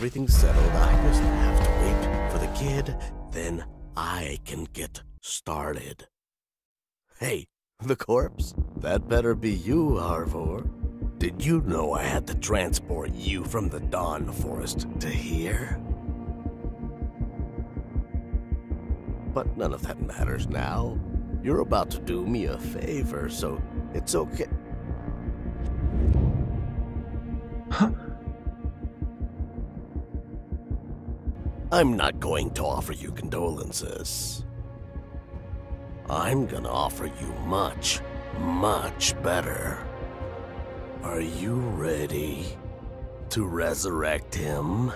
everything's settled, I just have to wait for the kid, then I can get started. Hey, the corpse? That better be you, Arvor. Did you know I had to transport you from the Dawn Forest to here? But none of that matters now. You're about to do me a favor, so it's okay. Huh? I'm not going to offer you condolences. I'm gonna offer you much, much better. Are you ready to resurrect him?